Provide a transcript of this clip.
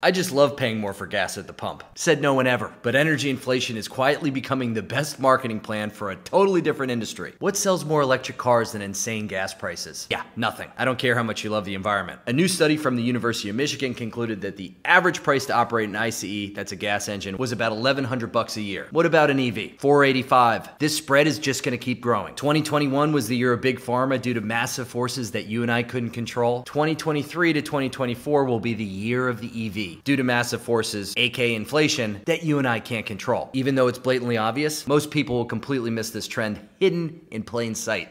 I just love paying more for gas at the pump. Said no one ever. But energy inflation is quietly becoming the best marketing plan for a totally different industry. What sells more electric cars than insane gas prices? Yeah, nothing. I don't care how much you love the environment. A new study from the University of Michigan concluded that the average price to operate an ICE, that's a gas engine, was about 1100 bucks a year. What about an EV? 485. This spread is just going to keep growing. 2021 was the year of big pharma due to massive forces that you and I couldn't control. 2023 to 2024 will be the year of the EV due to massive forces, aka inflation, that you and I can't control. Even though it's blatantly obvious, most people will completely miss this trend hidden in plain sight.